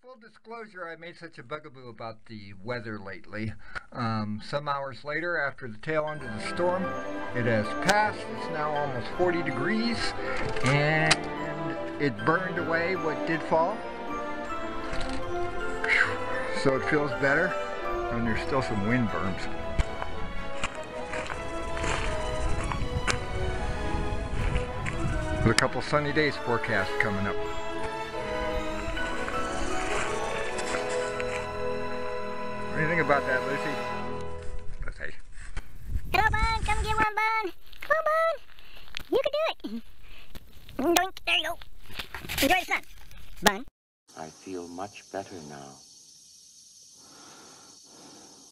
full disclosure, I made such a bugaboo about the weather lately. Um, some hours later, after the tail end of the storm, it has passed. It's now almost 40 degrees, and it burned away what did fall. So it feels better, and there's still some wind burns. With a couple sunny days forecast coming up. Do you think about that, Lucy? Lucy. Hello, Bun. Come get one, Bun. Come on, Bun. You can do it. Doink. There you go. Enjoy the sun, Bun. I feel much better now.